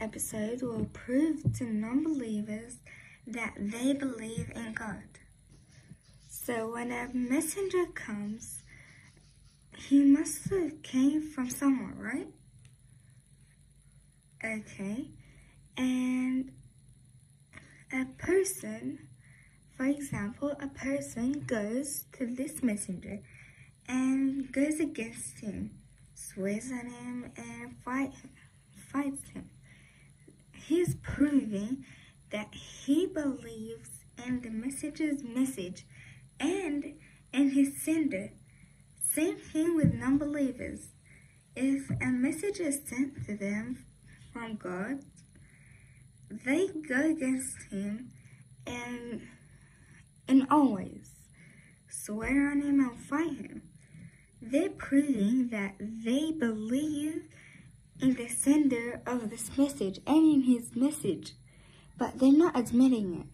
episode we'll prove to non-believers that they believe in God. So when a messenger comes, he must have came from somewhere, right? Okay. And a person, for example, a person goes to this messenger and goes against him, swears him, and fight him, fights him. He's proving that he believes in the messenger's message and in his sender. Same thing with non-believers. If a message is sent to them from God, they go against him and and always swear on him and fight him. They're proving that they believe in the sender of this message and in his message, but they're not admitting it.